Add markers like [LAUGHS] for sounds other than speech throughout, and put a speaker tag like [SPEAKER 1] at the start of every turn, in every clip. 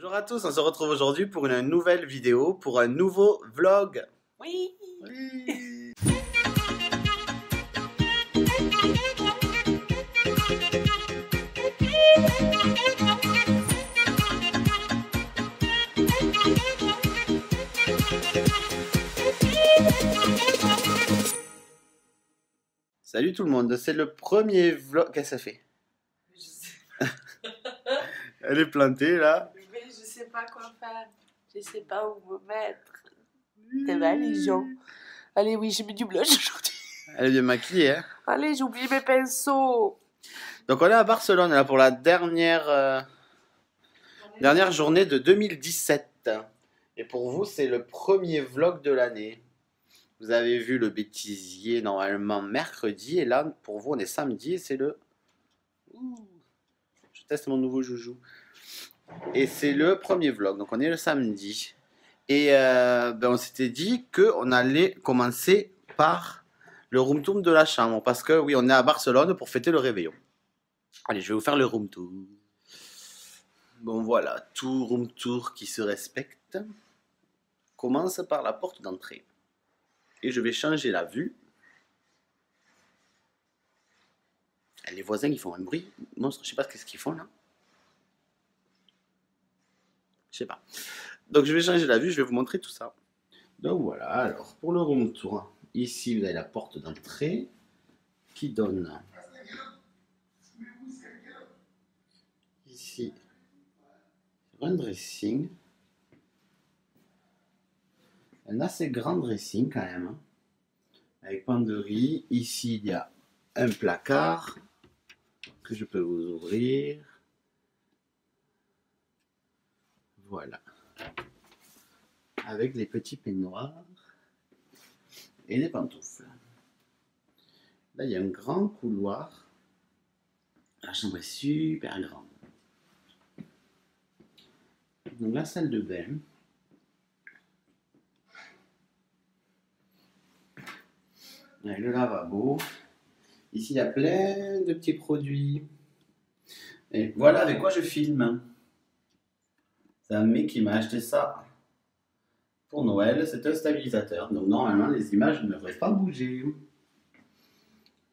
[SPEAKER 1] Bonjour à tous, on se retrouve aujourd'hui pour une nouvelle vidéo, pour un nouveau vlog.
[SPEAKER 2] Oui.
[SPEAKER 1] Oui. Salut tout le monde, c'est le premier vlog. Qu'est-ce que ça fait?
[SPEAKER 2] Je sais, [LAUGHS]
[SPEAKER 1] Elle est plantée là.
[SPEAKER 2] Mais je sais pas quoi faire. Je sais pas où me mettre. Ça va les gens Allez, oui, j'ai mis du blush aujourd'hui.
[SPEAKER 1] Elle est bien maquillée, hein.
[SPEAKER 2] Allez, j'ai oublié mes pinceaux.
[SPEAKER 1] Donc on est à Barcelone là pour la dernière, euh, dernière journée de 2017. Et pour vous, c'est le premier vlog de l'année. Vous avez vu le bêtisier normalement mercredi. Et là, pour vous, on est samedi et c'est le... Ouh, je teste mon nouveau joujou. Et c'est le premier vlog. Donc on est le samedi. Et euh, ben, on s'était dit qu'on allait commencer par le room tour de la chambre. Parce que oui, on est à Barcelone pour fêter le réveillon. Allez, je vais vous faire le room tour. Bon voilà, tout room tour qui se respecte commence par la porte d'entrée. Et je vais changer la vue. Les voisins, ils font un bruit monstre. Je sais pas ce qu'ils font là. Pas. Donc je vais changer la vue, je vais vous montrer tout ça. Donc voilà, alors pour le room tour, ici vous avez la porte d'entrée qui donne ici un dressing. Un assez grand dressing quand même. hein, Avec penderie. Ici il y a un placard que je peux vous ouvrir. Voilà. Avec les petits peignoirs et les pantoufles. Là, il y a un grand couloir. La chambre est super grande. Donc, la salle de bain. Avec le lavabo. Ici, il y a plein de petits produits. Et voilà avec quoi je filme. C'est un mec qui m'a acheté ça pour Noël. C'est un stabilisateur. Donc, normalement, les images ne devraient pas bouger.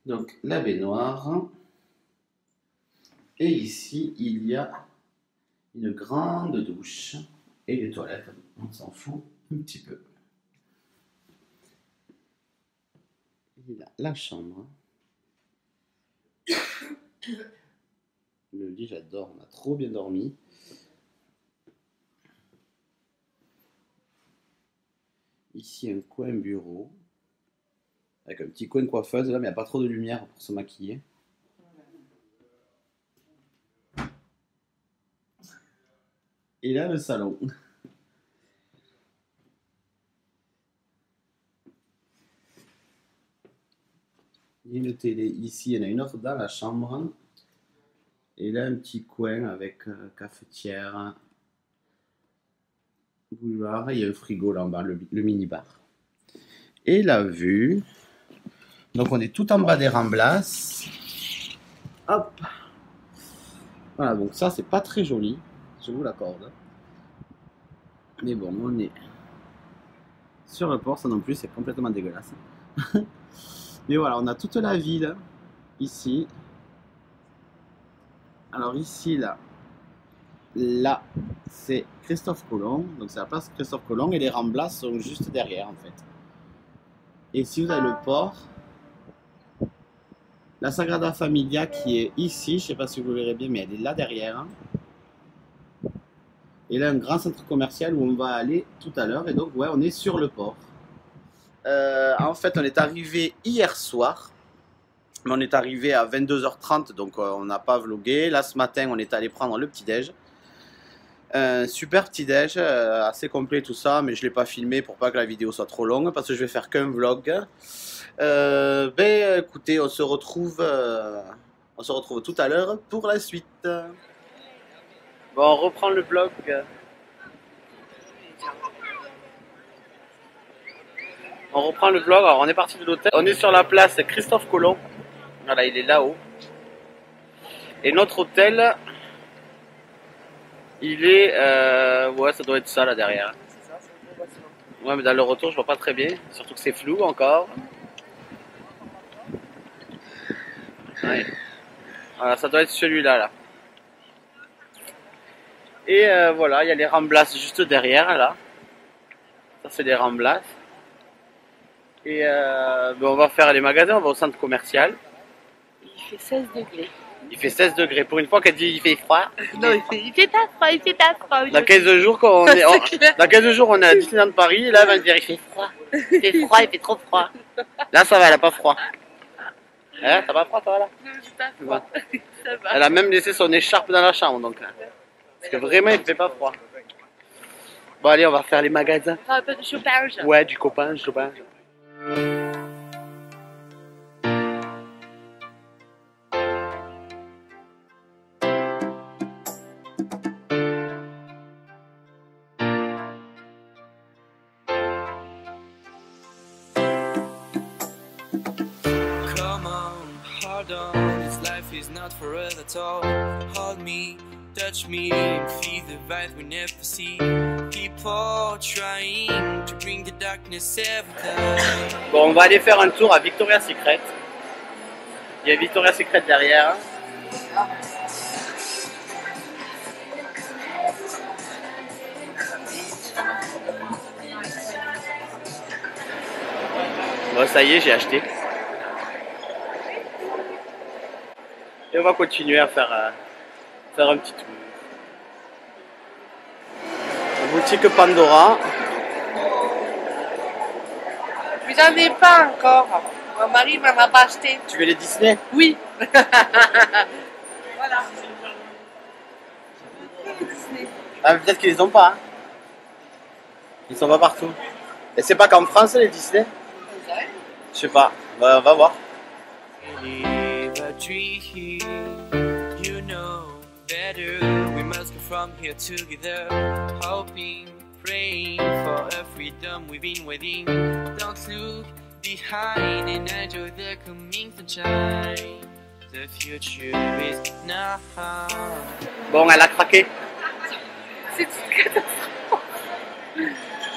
[SPEAKER 1] Donc la baignoire. Et ici, il y a une grande douche. Et les toilettes, on s'en fout un petit peu. Il a la chambre. [COUGHS] Le lit, j'adore. On a trop bien dormi. Ici, un coin bureau avec un petit coin coiffeuse là, mais il n'y a pas trop de lumière pour se maquiller. Et là, le salon. Il y a une télé ici, il y en a une autre dans la chambre. Et là, un petit coin avec euh, cafetière, Il y a un frigo là en bas, le, le mini-bar. Et la vue. Donc on est tout en bas des remblasses. Hop. Voilà, donc ça c'est pas très joli, je vous l'accorde. Mais bon, on est sur le port, ça non plus c'est complètement dégueulasse. [LAUGHS] Mais voilà, on a toute la ville ici. Alors ici, là, là, c'est Christophe Colomb. Donc c'est la place Christophe Colomb et les remblasses sont juste derrière en fait. Et ici vous avez le port. La Sagrada Familia qui est ici, je sais pas si vous verrez bien, mais elle est là derrière. Et là, un grand centre commercial où on va aller tout à l'heure. Et donc, ouais, on est sur le port. Euh, en fait, on est arrivé hier soir. Mais on est arrivé à 22h30, donc euh, on n'a pas vlogué. Là, ce matin, on est allé prendre le petit-déj. Un super petit-déj, euh, assez complet tout ça, mais je ne l'ai pas filmé pour pas que la vidéo soit trop longue, parce que je vais faire qu'un vlog. Euh, ben écoutez, on se retrouve, euh, on se retrouve tout à l'heure pour la suite. Bon, on reprend le vlog. On reprend le vlog. Alors, on est parti de l'hôtel. On est sur la place Christophe Colomb. Voilà, il est là-haut. Et notre hôtel, Il est. euh, ouais, ça doit être ça là derrière. Ouais, mais dans le retour, je vois pas très bien. Surtout que c'est flou encore. Ouais. Voilà, ça doit être celui-là là. Et euh, voilà, il y a les remblasses juste derrière là. Ça, c'est les remblasses. Et euh, ben, on va faire les magasins, on va au centre commercial.
[SPEAKER 2] Il fait 16 degrés.
[SPEAKER 1] Il fait 16 degrés. Pour une fois qu'elle dit il fait froid.
[SPEAKER 2] Non, il fait, il fait pas froid, il fait pas froid.
[SPEAKER 1] Dans 15 jours, quand on [LAUGHS] est, on- dans 15 jours, on est à Disneyland Paris. Et là, elle va me dire il fait froid. Il fait froid, il fait trop froid. Là, ça va, elle a pas froid. Hein, t'as pas froid, toi, là?
[SPEAKER 2] Non, j'ai pas froid. [LAUGHS] Ça va.
[SPEAKER 1] Elle a même laissé son écharpe dans la chambre, donc. là. Parce que vraiment, il fait pas froid. Bon, allez, on va faire les magasins.
[SPEAKER 2] Un peu de chauffage.
[SPEAKER 1] Ouais, du copain, du Bon, on va aller faire un tour à Victoria's Secret. Il y a Victoria's Secret derrière. Bon, ça y est, j'ai acheté. Et on va continuer à faire, euh, faire un petit tour. La boutique Pandora.
[SPEAKER 2] Mais j'en ai pas encore. Mon mari m'en a pas acheté.
[SPEAKER 1] Tu veux les Disney?
[SPEAKER 2] Oui. [LAUGHS] voilà. Disney.
[SPEAKER 1] Ah, peut-être qu'ils les ont pas. hein. Ils sont pas partout. Et c'est pas qu'en France les Disney? Je sais pas. Bah, on va voir.
[SPEAKER 3] Live a dream, you know better. We must go from here together. Hoping, praying for a freedom we've been waiting. Don't look behind and enjoy the coming sunshine. The future is now.
[SPEAKER 1] Bon, elle a craqué. [LAUGHS]
[SPEAKER 2] C'est une catastrophe.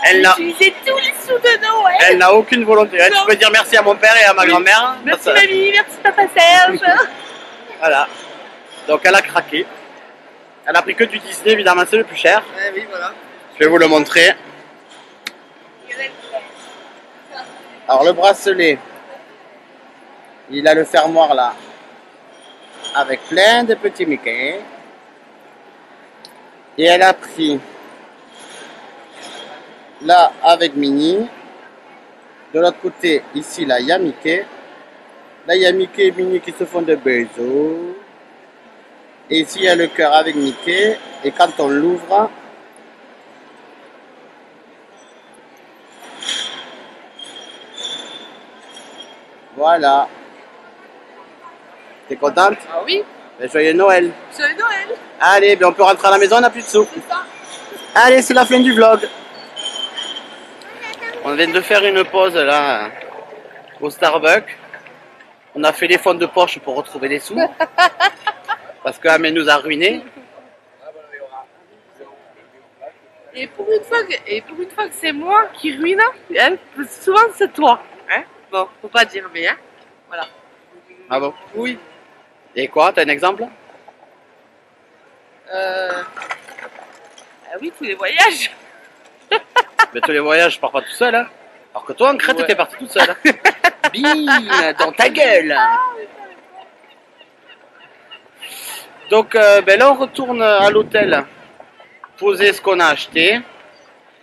[SPEAKER 1] Elle n'a,
[SPEAKER 2] J'ai utilisé tous les sous de Noël.
[SPEAKER 1] elle n'a aucune volonté.
[SPEAKER 2] Non.
[SPEAKER 1] Tu peux dire merci à mon père et à ma
[SPEAKER 2] Oui.
[SPEAKER 1] grand-mère.
[SPEAKER 2] Merci
[SPEAKER 1] Parce
[SPEAKER 2] mamie, merci papa Serge.
[SPEAKER 1] Voilà. Donc elle a craqué. Elle a pris que du Disney, évidemment, c'est le plus cher.
[SPEAKER 2] Ouais, oui, voilà.
[SPEAKER 1] Je vais vous le montrer. Alors le bracelet, il a le fermoir là, avec plein de petits Mickey. Et elle a pris là avec Minnie. De l'autre côté, ici là, il y a Mickey. Là, il y a Mickey et Minnie qui se font des bisous. Et ici, il y a le cœur avec Mickey. Et quand on l'ouvre, Voilà. T'es contente?
[SPEAKER 2] Ah oui,
[SPEAKER 1] Ben, Joyeux Noël.
[SPEAKER 2] c'est Noël.
[SPEAKER 1] Allez, ben on peut rentrer à la maison, on n'a plus de sous. Allez, c'est la fin du vlog. On vient de faire une pause là au Starbucks. On a fait les fonds de poche pour retrouver des sous. [LAUGHS] Parce que Amé nous a ruinés.
[SPEAKER 2] Et pour une fois que, et pour une fois que c'est moi qui ruine, hein, souvent c'est toi. Hein? Bon, faut pas dire, mais hein. Voilà.
[SPEAKER 1] Ah bon?
[SPEAKER 2] Oui.
[SPEAKER 1] Et quoi T'as un exemple?
[SPEAKER 2] Euh... Ah oui, tous les voyages.
[SPEAKER 1] Mais tous les voyages, je pars pas tout seul. Hein. Alors que toi, en Crète,
[SPEAKER 2] Ouais.
[SPEAKER 1] t'es parti toute seule. hein. [LAUGHS] Bim Dans ta gueule Donc euh, ben là, on retourne à l'hôtel, poser ce qu'on a acheté.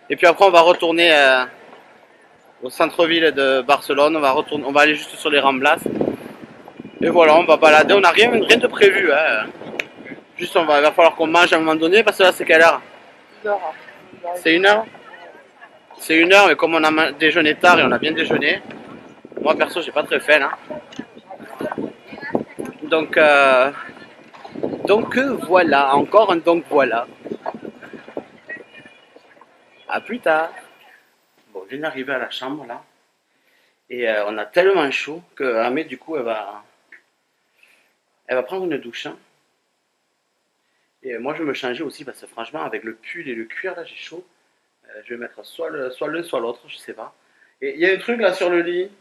[SPEAKER 1] Et puis après, on va retourner euh, au centre-ville de Barcelone. On va, retourner, on va aller juste sur les Ramblas. Et voilà, on va balader. On n'a rien, rien de prévu. Hein. Juste, on va, il va falloir qu'on mange à un moment donné. Parce que là, c'est quelle heure? C'est une heure? C'est une heure, mais comme on a déjeuné tard et on a bien déjeuné, moi perso, j'ai pas très faim. Hein. Donc, euh, donc euh, voilà, encore un donc voilà. À plus tard. Bon, je viens d'arriver à la chambre là. Et euh, on a tellement chaud que Amé, du coup, elle va, elle va prendre une douche. hein. Et moi, je vais me changer aussi parce que franchement, avec le pull et le cuir, là, j'ai chaud. Euh, je vais mettre soit le, soit l'un, soit l'autre, je sais pas. Et il y a un truc là sur le lit.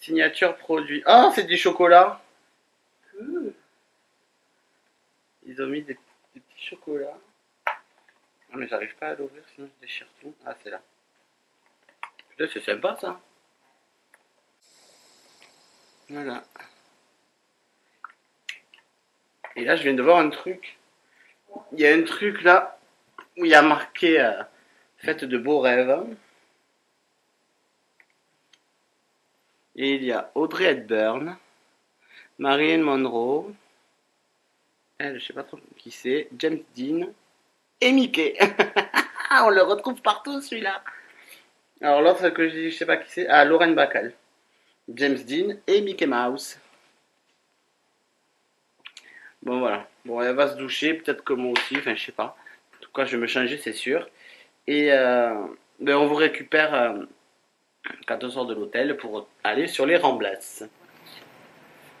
[SPEAKER 1] Signature produit. Ah, c'est du chocolat. Ils ont mis des, des petits chocolats. Non, mais j'arrive pas à l'ouvrir, sinon je déchire tout. Ah, c'est là. Putain, c'est sympa ça. Voilà. Et là, je viens de voir un truc. Il y a un truc là où il y a marqué euh, Faites de beaux rêves. Et il y a Audrey Hepburn, Marilyn Monroe, elle, je sais pas trop qui c'est, James Dean et Mickey. [LAUGHS] On le retrouve partout celui-là. Alors l'autre que je dis, je sais pas qui c'est, ah Lauren Bacall, James Dean et Mickey Mouse. Bon voilà, bon elle va se doucher, peut-être que moi aussi, enfin je sais pas. En tout cas je vais me changer c'est sûr. Et euh, ben, on vous récupère euh, quand on sort de l'hôtel pour aller sur les Ramblas.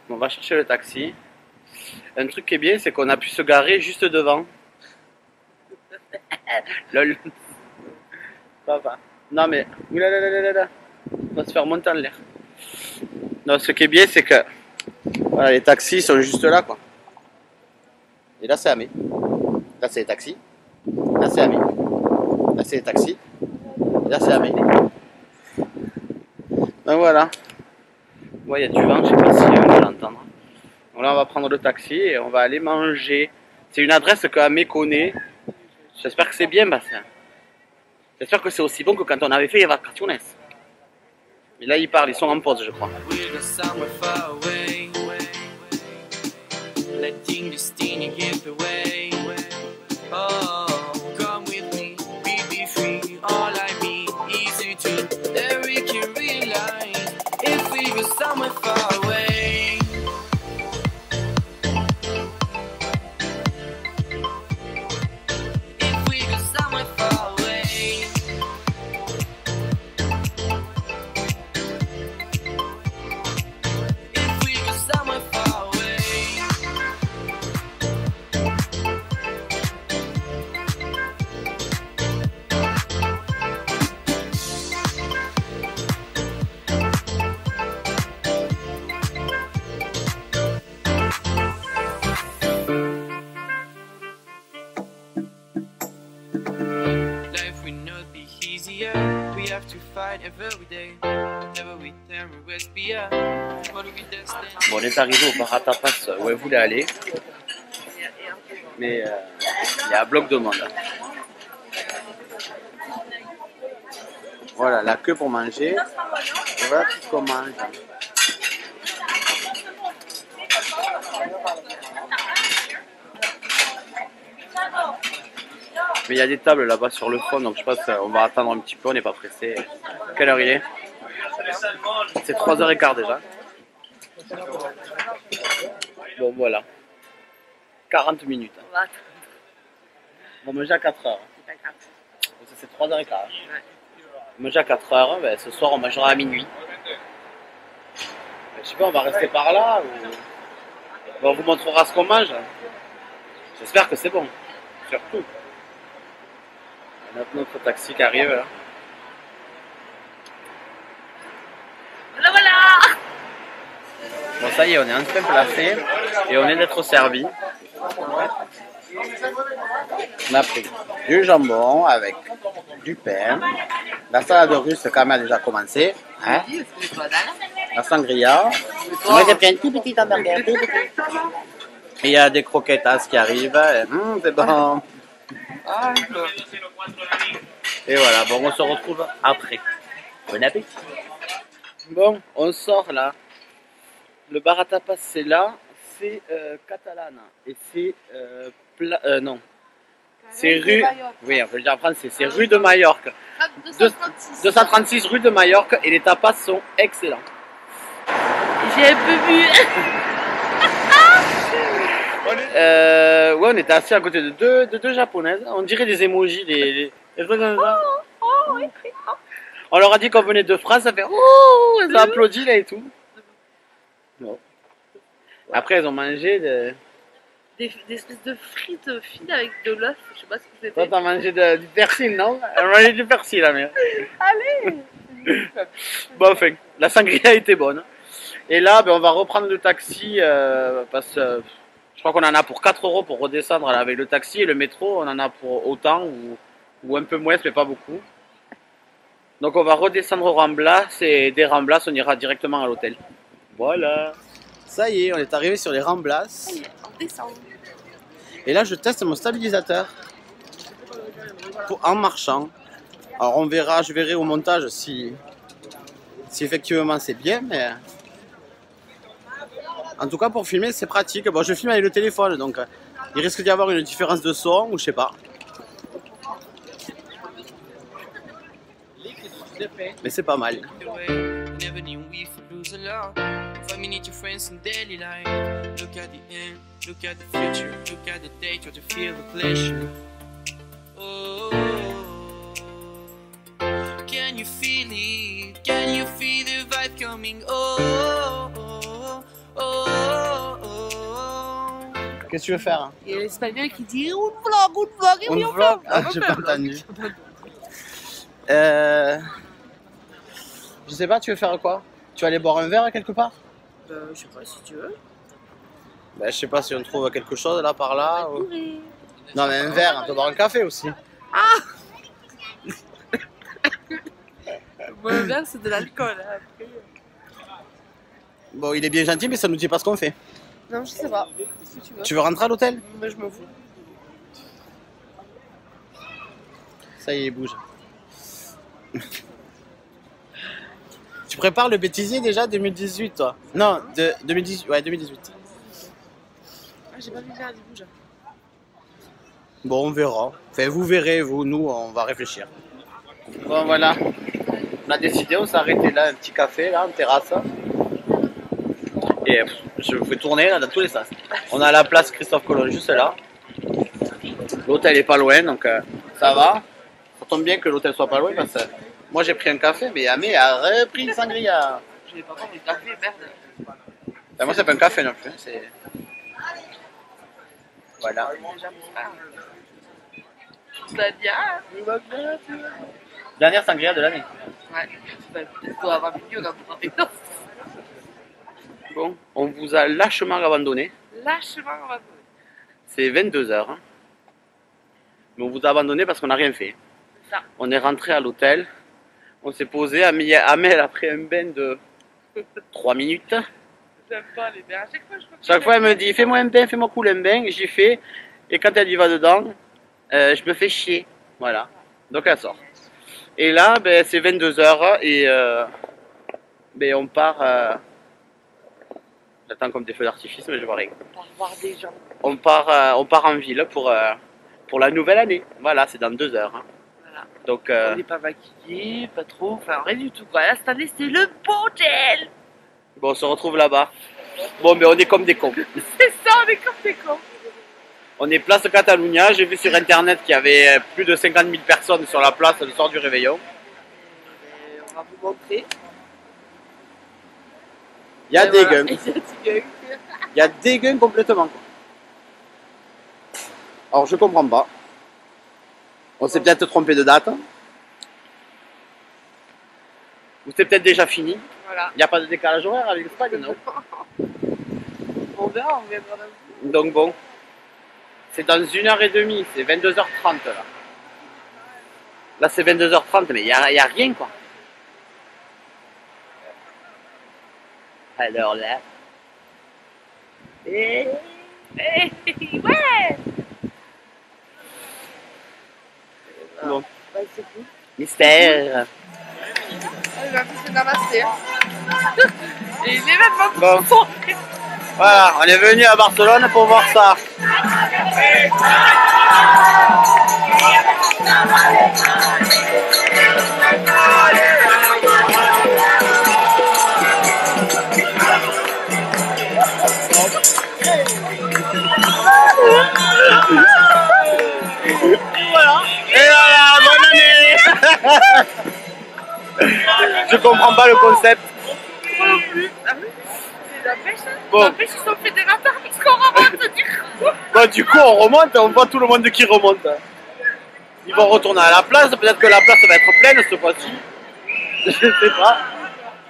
[SPEAKER 1] On va chercher le taxi. Un truc qui est bien, c'est qu'on a pu se garer juste devant. [LAUGHS] Lol. Ça va. Non mais, oulalalala, on va se faire monter en l'air. Non, ce qui est bien, c'est que voilà, les taxis sont juste là, quoi. Et là, c'est Amé. Là, c'est les taxis. Là, c'est Amé. Là, c'est les taxis. Et là, c'est Amé. Ben voilà. Ouais, il y a du vent, je sais pas si on va l'entendre. Donc là, on va prendre le taxi et on va aller manger. C'est une adresse que Amé connaît. J'espère que c'est bien, Bastien. J'espère que c'est aussi bon que quand on avait fait les vacaciones. Mais là, ils parlent, ils sont en pause, je crois.
[SPEAKER 3] Away. Destiny give the. Oh, come with me, we be free. All I mean, easy to that we can realize. If we go somewhere far
[SPEAKER 1] est arrivé au bar à tapas où elle voulait aller. Mais euh, il y a un bloc de monde. Voilà, la queue pour manger. Et voilà tout ce qu'on mange. Mais il y a des tables là-bas sur le fond, donc je pense qu'on va attendre un petit peu, on n'est pas pressé. Quelle heure il est? C'est 3h15 déjà. Voilà. 40 minutes.
[SPEAKER 2] Attendre.
[SPEAKER 1] On manger à 4 heures.
[SPEAKER 2] C'est pas grave.
[SPEAKER 1] Ça, C'est 3h15. On mange à 4 heures. Ben, ce soir, on mangera à minuit. Ben, Je sais pas, on va rester par là ou... Ben, On vous montrera ce qu'on mange. J'espère que c'est bon. Surtout. On a notre taxi qui arrive là.
[SPEAKER 2] Voilà, voilà
[SPEAKER 1] Bon, ça y est, on est enfin placé et on est d'être servi. On a pris du jambon avec du pain. La salade russe, quand même, a déjà commencé. Hein? La sangria. Moi, j'ai pris un tout petit hamburger. tout petit. Et il y a des croquetas qui arrivent. Hum, c'est bon. Et voilà, bon, on se retrouve après. Bon appétit. Bon, on sort là. Le bar à tapas, c'est là. C'est euh, Catalana. Et c'est. Euh, pla- euh, non. C'est rue. Oui, on peut le dire en français. C'est rue de Majorque.
[SPEAKER 2] 236.
[SPEAKER 1] 236 rue de Majorque. Et les tapas sont excellents.
[SPEAKER 2] J'ai un peu bu. [LAUGHS]
[SPEAKER 1] Euh, ouais, on était assis à côté de deux, de deux japonaises. On dirait des emojis, des, des- des trucs comme ça.
[SPEAKER 2] Oh, oui.
[SPEAKER 1] On leur a dit qu'on venait de France, ça fait Oh Elles ont applaudi là et tout. Après, elles ont mangé de.
[SPEAKER 2] Des, des espèces de frites fines avec de l'œuf, je sais pas ce que
[SPEAKER 1] Toi,
[SPEAKER 2] c'était.
[SPEAKER 1] t'as mangé de- du persil, non? Elle a mangé du persil, la mère. [LAUGHS]
[SPEAKER 2] Allez [LAUGHS]
[SPEAKER 1] Bon, enfin, la sangria était bonne. Et là, ben, on va reprendre le taxi euh, parce que euh, je crois qu'on en a pour 4 euros pour redescendre avec le taxi et le métro, on en a pour autant ou, ou un peu moins, mais pas beaucoup. Donc on va redescendre au Ramblas et des Ramblas, on ira directement à l'hôtel. Voilà. Ça y est, on est arrivé sur les Ramblas.
[SPEAKER 2] On descend.
[SPEAKER 1] Et là, je teste mon stabilisateur pour- en marchant. Alors, on verra, je verrai au montage si, si effectivement c'est bien, mais en tout cas pour filmer, c'est pratique. Bon, je filme avec le téléphone, donc il risque d'y avoir une différence de son ou je sais pas. Mais c'est pas mal.
[SPEAKER 3] Away. Never knew we could lose a lot. Five minutes your friends in daily life. Look at the end, look at the future, look at the day, try to feel the pleasure. Oh, can you feel it? Can you feel the vibe coming? Oh, oh, oh, oh.
[SPEAKER 1] Qu'est-ce que tu veux faire hein?
[SPEAKER 2] Il y a l'espagnol qui dit un vlog, un vlog, et oui, on
[SPEAKER 1] vlog? Ah, j'ai pas entendu. Euh... Je sais pas, tu veux faire quoi? Tu vas aller boire un verre quelque part?
[SPEAKER 2] Bah, je sais pas si tu veux.
[SPEAKER 1] Ben, je sais pas si on trouve quelque chose là par là. ou-. Non, mais un verre, on peut boire un café aussi. [LAUGHS]
[SPEAKER 2] Bon, le verre, c'est de l'alcool. hein, après.
[SPEAKER 1] Bon, il est bien gentil, mais ça nous dit pas ce qu'on fait.
[SPEAKER 2] Non, je sais pas. Tu veux.
[SPEAKER 1] Tu veux rentrer à l'hôtel?
[SPEAKER 2] Mais je m'en fous.
[SPEAKER 1] Ça y est, il bouge. Tu prépares le bêtisier déjà 2018, toi? Non, de, 2018. Ouais, 2018.
[SPEAKER 2] Ah, j'ai pas vu.
[SPEAKER 1] Bon, on verra. Enfin, vous verrez, vous, nous, on va réfléchir. Bon, voilà. On a décidé, on s'est arrêté là, un petit café, là, en terrasse. Et pff, je vous fais tourner là, dans tous les sens. On a la place Christophe Colomb juste là. L'hôtel est pas loin, donc euh, ça va. Ça tombe bien que l'hôtel soit pas loin parce que moi j'ai pris un café, mais Amé a repris une sangria.
[SPEAKER 2] Je vais pas prendre le café, merde.
[SPEAKER 1] Enfin, moi, c'est pas un café non plus. hein, C'est... Voilà.
[SPEAKER 2] Va bien.
[SPEAKER 1] Dernière sangria de l'année.
[SPEAKER 2] Ouais, peut-être qu'on va avoir mieux quand on est
[SPEAKER 1] Bon, on vous a lâchement abandonné.
[SPEAKER 2] Lâchement, on va
[SPEAKER 1] C'est 22h. Mais on vous a abandonné parce qu'on n'a rien fait.
[SPEAKER 2] Ça.
[SPEAKER 1] On est rentré à l'hôtel. On s'est posé. Amel a pris un bain de [LAUGHS] 3 minutes.
[SPEAKER 2] J'aime pas les bains. À chaque fois, je
[SPEAKER 1] Chaque fois, elle me dit Fais-moi un bain, fais-moi couler un bain. J'y fais. Et quand elle y va dedans, euh, je me fais chier. Voilà. Donc elle sort. Et là, ben, c'est 22h et euh, ben, on part. euh, J'attends comme des feux d'artifice, mais je vois rien.
[SPEAKER 2] Pour voir des gens.
[SPEAKER 1] On part, on part en ville pour, pour la nouvelle année. Voilà, c'est dans deux heures. hein. Donc, euh,
[SPEAKER 2] On n'est pas maquillés, pas trop, enfin rien du tout quoi. Là, cette année, c'est le bordel
[SPEAKER 1] bon, on se retrouve là-bas. Bon, mais on est comme des cons. [LAUGHS]
[SPEAKER 2] C'est ça, on est comme des cons
[SPEAKER 1] On est place Catalunya. J'ai vu sur internet qu'il y avait euh, plus de 50 000 personnes sur la place le soir du réveillon.
[SPEAKER 2] Et On va vous montrer.
[SPEAKER 1] Il y a
[SPEAKER 2] Et
[SPEAKER 1] des
[SPEAKER 2] voilà.
[SPEAKER 1] guns. [LAUGHS]
[SPEAKER 2] Il y a des guns.
[SPEAKER 1] Il y a des guns complètement. quoi. Alors, je comprends pas. On s'est peut-être trompé de date. Ou c'est peut-être déjà fini.
[SPEAKER 2] Voilà.
[SPEAKER 1] Il n'y a pas de décalage horaire avec l'Espagne, non [LAUGHS]
[SPEAKER 2] On verra, on viendra d'un.
[SPEAKER 1] Donc bon, c'est dans une heure et demie, c'est 22h30 là. Là c'est 22h30, mais il n'y a, y a rien quoi. Alors là.
[SPEAKER 2] Eh, eh, ouais
[SPEAKER 1] Bon,
[SPEAKER 2] Bah,
[SPEAKER 1] mystère.
[SPEAKER 2] Ah, j'ai de namasser. hein. [LAUGHS] Et l'événement de
[SPEAKER 1] Bon.
[SPEAKER 2] son
[SPEAKER 1] Voilà, on est venu à Barcelone pour voir ça. [LAUGHS] [LAUGHS] Je comprends pas le concept.
[SPEAKER 2] Moi non plus. Ah oui C'est la pêche, hein
[SPEAKER 1] Bon. [LAUGHS] Bah, du coup, on remonte, on voit tout le monde qui remonte. Ils vont retourner à la place, peut-être que la place va être pleine cette fois-ci. [LAUGHS] Je sais pas.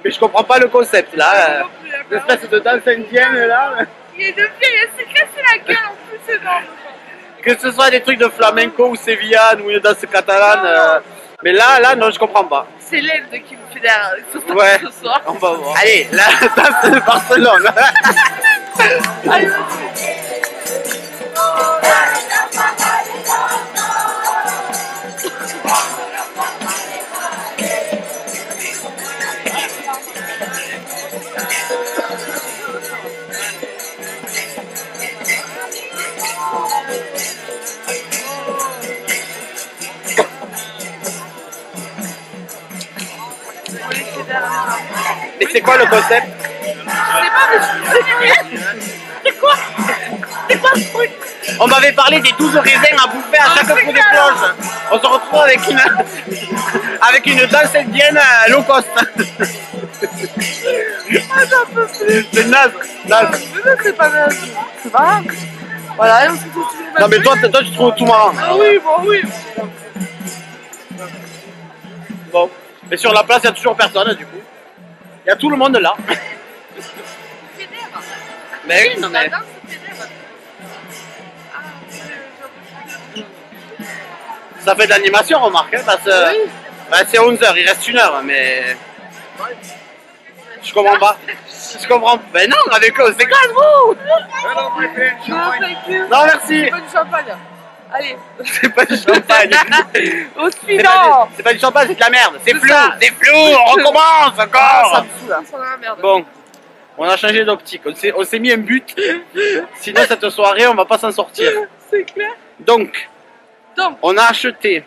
[SPEAKER 1] Mais je comprends pas le concept là. Euh. L'espèce de danse indienne là.
[SPEAKER 2] Il est de pied, il s'est cassé la gueule en plus, c'est.
[SPEAKER 1] Que ce soit des trucs de flamenco ou sévillane ou une danse catalane. Mais là, là, non, je comprends pas.
[SPEAKER 2] C'est l'aide qui me fédère ce soir.
[SPEAKER 1] Ouais.
[SPEAKER 2] Ce soir.
[SPEAKER 1] On va voir. Allez, la danse de Barcelone.
[SPEAKER 2] Allez,
[SPEAKER 1] c'est quoi le concept
[SPEAKER 2] C'est quoi C'est quoi ce truc
[SPEAKER 1] On m'avait parlé des 12 raisins à bouffer à chaque coup des cloches. On se retrouve avec une, [LAUGHS] avec une danse indienne low cost. [LAUGHS]
[SPEAKER 2] Ah.
[SPEAKER 1] C'est naze, naze.
[SPEAKER 2] C'est pas naze. C'est pas grave. Voilà, on se retrouve toujours
[SPEAKER 1] Non mais toi, toi tu trouves tout marrant.
[SPEAKER 2] Ah oui, bon, oui.
[SPEAKER 1] Bon. Mais sur la place, il n'y a toujours personne du coup. Il y a tout le monde là. Mais oui, non mais.
[SPEAKER 2] Ah,
[SPEAKER 1] Ça fait de l'animation, remarque, hein, parce que
[SPEAKER 2] Oui.
[SPEAKER 1] bah, c'est 11h, il reste une heure, mais. Je comprends pas. Je comprends. Ben non, avec eux, c'est grave, vous
[SPEAKER 2] Non, thank you.
[SPEAKER 1] Non, merci.
[SPEAKER 2] Du champagne. Allez.
[SPEAKER 1] C'est pas du champagne. [LAUGHS]
[SPEAKER 2] Au
[SPEAKER 1] C'est pas,
[SPEAKER 2] suivant.
[SPEAKER 1] du- c'est pas du champagne, c'est de la merde. C'est flou, c'est flou, on recommence
[SPEAKER 2] Ah,
[SPEAKER 1] encore.
[SPEAKER 2] ça me saoule, hein. La merde.
[SPEAKER 1] Bon, on a changé d'optique. On s'est, mis un but. Sinon, cette soirée, on va pas s'en sortir.
[SPEAKER 2] C'est clair.
[SPEAKER 1] Donc,
[SPEAKER 2] Donc,
[SPEAKER 1] on a acheté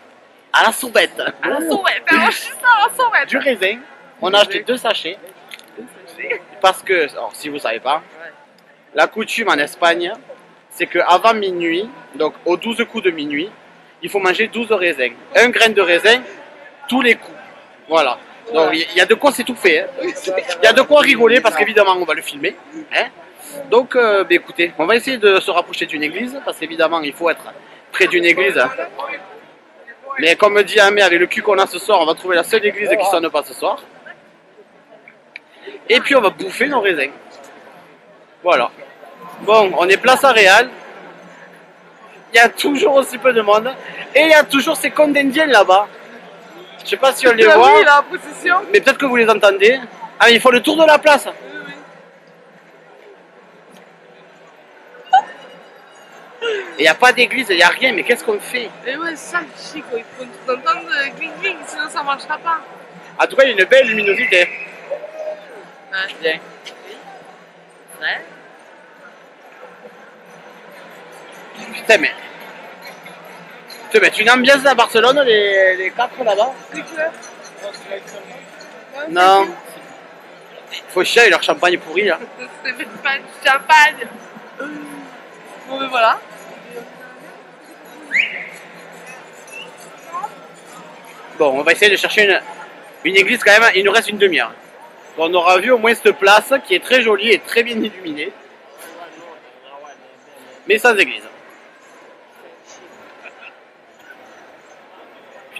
[SPEAKER 1] à la soubette
[SPEAKER 2] à la à la sauvette.
[SPEAKER 1] du raisin. On a acheté deux sachets. Parce que, alors, si vous savez pas, la coutume en Espagne, c'est qu'avant minuit, donc aux 12 coups de minuit, il faut manger 12 raisins. Un grain de raisin tous les coups. Voilà. Donc il y- a de quoi s'étouffer. hein. Il y a de quoi rigoler parce qu'évidemment on va le filmer. hein. Donc euh, ben, écoutez, on va essayer de se rapprocher d'une église parce qu'évidemment il faut être près d'une église. Mais comme dit Amé, avec le cul qu'on a ce soir, on va trouver la seule église qui sonne pas ce soir. Et puis on va bouffer nos raisins. Voilà. Bon, on est place à Réal. Il y a toujours aussi peu de monde. Et il y a toujours ces cons d'Indiens là-bas. Je sais pas si on les voit.
[SPEAKER 2] oui, la possession.
[SPEAKER 1] Mais peut-être que vous les entendez. Ah, mais il faut le tour de la place. Il n'y a pas d'église, il n'y a rien, mais qu'est-ce qu'on fait?
[SPEAKER 2] Et ouais, c'est ça le chic, quoi. Il faut tout entendre euh, gling gling, sinon ça marchera pas.
[SPEAKER 1] En tout cas, il y a une belle luminosité.
[SPEAKER 2] Ouais.
[SPEAKER 1] Bien.
[SPEAKER 2] Ouais.
[SPEAKER 1] Putain, mais. Tu mettre une ambiance à Barcelone, les, les quatre là-bas
[SPEAKER 2] C'est clair. Ouais,
[SPEAKER 1] Non. Faut chier, leur champagne pourri là. [LAUGHS]
[SPEAKER 2] C'est pas de champagne. Bon, mais voilà.
[SPEAKER 1] Bon, on va essayer de chercher une, une église quand même, il nous reste une demi-heure. On aura vu au moins cette place qui est très jolie et très bien illuminée. Mais sans église.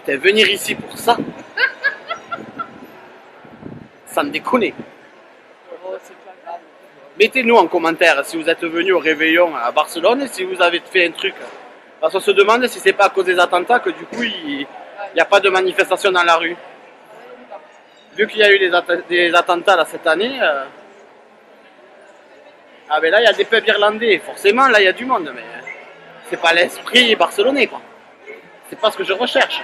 [SPEAKER 1] Putain, venir ici pour ça Sans déconner. Mettez-nous en commentaire si vous êtes venu au réveillon à Barcelone et si vous avez fait un truc. Parce qu'on se demande si c'est pas à cause des attentats que du coup il n'y a pas de manifestation dans la rue. Vu qu'il y a eu des, attentats cette année, euh, ah ben là il y a des pubs irlandais, forcément là il y a du monde, mais c'est pas l'esprit barcelonais quoi. C'est pas ce que je recherche.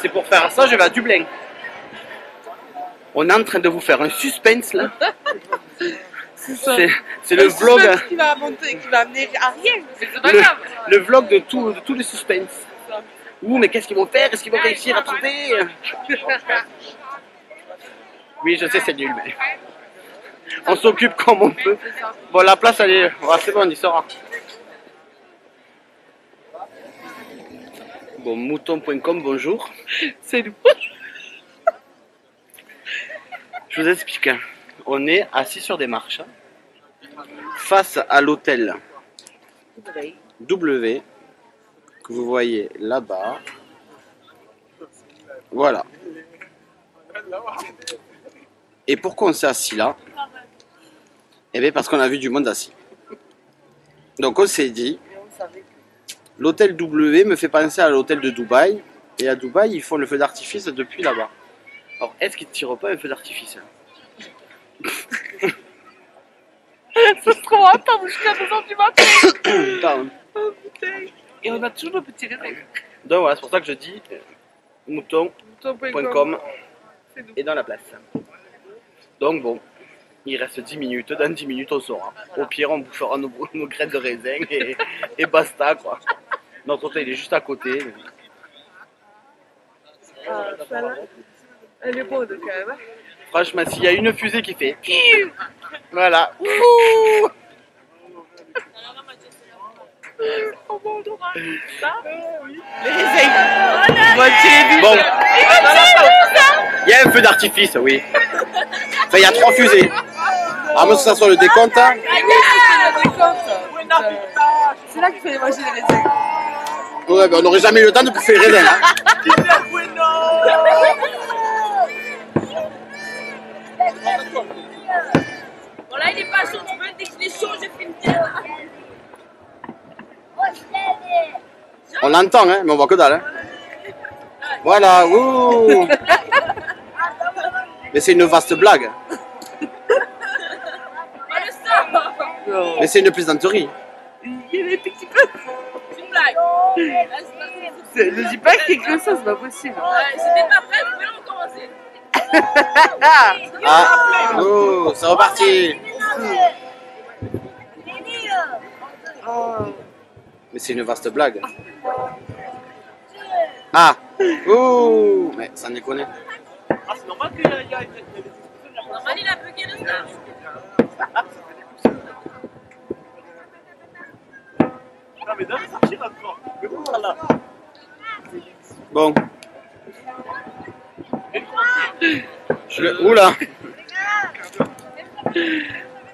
[SPEAKER 1] C'est pour faire ça, je vais à Dublin. On est en train de vous faire un suspense là. [LAUGHS]
[SPEAKER 2] C'est
[SPEAKER 1] le vlog,
[SPEAKER 2] suspense qui va monter, qui va amener à rien. Mais c'est pas
[SPEAKER 1] le, le vlog de, tout, de tous les suspens. Ouh, mais qu'est-ce qu'ils vont faire? Est-ce qu'ils vont réussir à trouver? [LAUGHS] Oui, je sais, c'est nul, mais on s'occupe comme on peut. Bon, la place, elle est. c'est bon, on y sera. Bon, mouton.com, bonjour.
[SPEAKER 2] C'est nous.
[SPEAKER 1] Je vous explique. On est assis sur des marches face à l'hôtel W que vous voyez là-bas. Voilà. Et pourquoi on s'est assis là? Eh bien parce qu'on a vu du monde assis. Donc on s'est dit, l'hôtel W me fait penser à l'hôtel de Dubaï. Et à Dubaï, ils font le feu d'artifice depuis là-bas. Alors est-ce qu'ils ne tirent pas un feu d'artifice
[SPEAKER 2] C'est trop attendre jusqu'à 2h du matin. [COUGHS]
[SPEAKER 1] Pardon.
[SPEAKER 2] Oh putain. Et on a toujours nos petits raisin.
[SPEAKER 1] Donc voilà, c'est pour ça que je dis mouton.com est dans la place. Donc bon, il reste 10 minutes, dans 10 minutes on saura. Au pire, on bouffera nos, nos graines de raisin et, et basta quoi. Notre hôtel est juste à côté.
[SPEAKER 2] Ah, celle-là, elle est bonne quand même. hein.
[SPEAKER 1] Franchement, s'il y a une fusée qui fait voilà, Ouh Bon, il y a un feu d'artifice, oui. Enfin, il y a trois fusées. À moins que ça soit le décompte. hein.
[SPEAKER 2] C'est là qu'il fallait manger les.
[SPEAKER 1] Ouais, ben, on n'aurait jamais eu le temps de bouffer les raisins. hein.
[SPEAKER 4] Bon là il est pas chaud, tu veux dès qu'il est chaud, je tête.
[SPEAKER 1] On l'entend, hein, mais on voit que dalle. hein. Voilà, ouh Mais c'est une vaste blague. Mais c'est une plaisanterie. [LAUGHS]
[SPEAKER 2] Ne dis pas qu'il y a que ça, c'est pas possible.
[SPEAKER 4] Ouais, C'était pas prêt, vous pouvez recommencer.
[SPEAKER 1] Ah, oh, c'est reparti.
[SPEAKER 2] Oh.
[SPEAKER 1] Mais c'est une vaste blague. Ah, ouh Mais ça en déconne.
[SPEAKER 4] Normal il a bugué le stage.
[SPEAKER 1] Bon. Je le... Oula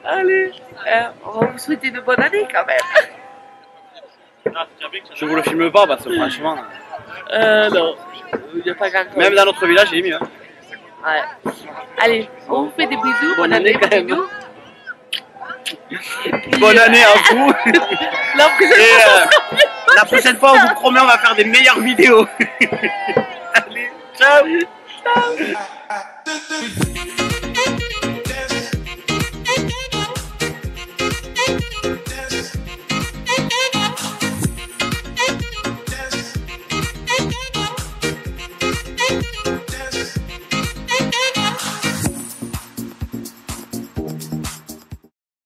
[SPEAKER 2] Allez, euh, on va vous souhaiter une bonne année quand même.
[SPEAKER 1] Je vous le filme pas parce que franchement,
[SPEAKER 2] Euh, non. Il n'y a pas grand chose.
[SPEAKER 1] même dans notre village, il est mieux. hein.
[SPEAKER 2] Ouais. Allez, on vous fait des bisous.
[SPEAKER 1] Bonne année, quand même. Bonne année à vous. [LAUGHS] la prochaine fois, on vous promet, on va faire des meilleures vidéos. [LAUGHS] Allez, ciao.
[SPEAKER 2] fois.